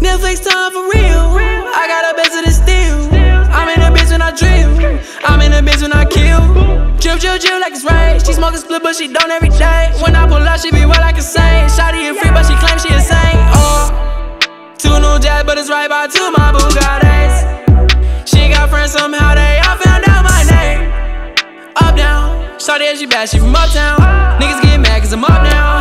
Netflix time for real. I got a bitch of the steel. I'm in a bitch when I drill. I'm in a bitch when I kill. Drip, drip, drip like it's rain. She smoke a split, but she don't every day. When I pull up, she be well like a saint. Shotty is free, right by two my Bugattis. She got friends somehow, they all found out my name. Up down, shawty, she bad, she from uptown. Niggas get mad cause I'm up now.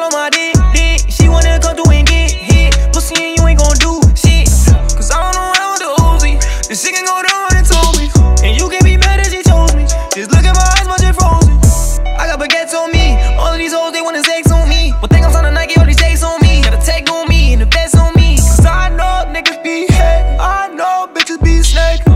all on my dick, dick. She wanna come through and get hit. Pussy and you ain't gon' do shit. Cause I don't know what I'm the Uzi. This shit can go down and told me. And you can be mad as she told me. Just look at my eyes, much frozen. I got baguettes on me. All of these hoes, they wanna sex on me. But think I'm signing Nike, all these days on me. Got a tag on me and the best on me. Cause I know niggas be hate. I know bitches be snake.